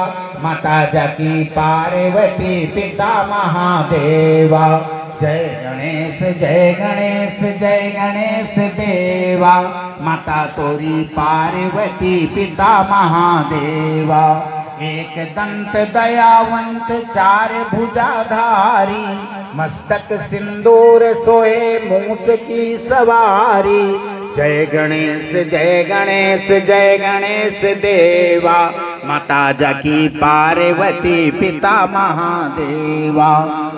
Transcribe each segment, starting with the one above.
माता जकी पार्वती पिता महादेवा। जय गणेश जय गणेश जय गणेश देवा। माता तोरी पार्वती पिता महादेवा। एक दंत दयावंत, चार भुजाधारी। मस्तक सिंदूर सोए मूस की सवारी। जय गणेश जय गणेश जय गणेश देवा। माता जकी पार्वती पिता महादेवा।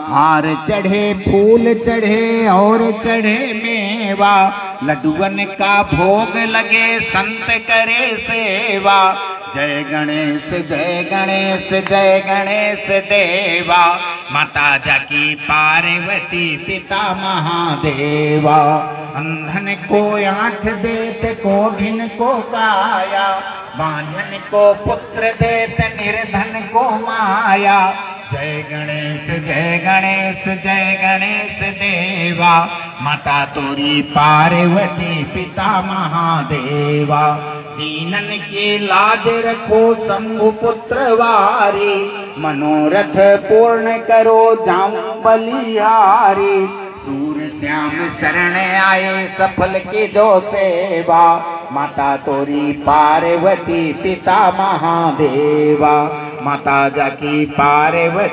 हार चढ़े, फूल चढ़े और चढ़े मेवा। लड्डुअन का भोग लगे, संत करे सेवा। जय गणेश जय गणेश जय गणेश देवा। माता जकी पार्वती पिता महादेवा। अंधन को आँख देत को घिन को काया। बांधन को पुत्र देत निर्धन को माया जय गणेश जय गणेश जय गणेश देवा। माता तोरी पार्वती पिता महादेवा। दीनन की लाज रखो शंभु पुत्र वारी। मनोरथ पूर्ण करो, जाऊँ बलिहारी। सूर, श्याम शरण आए सफल की जो सेवा। माता तोरी पार्वती पिता महादेवा। माता जाकी पार्वती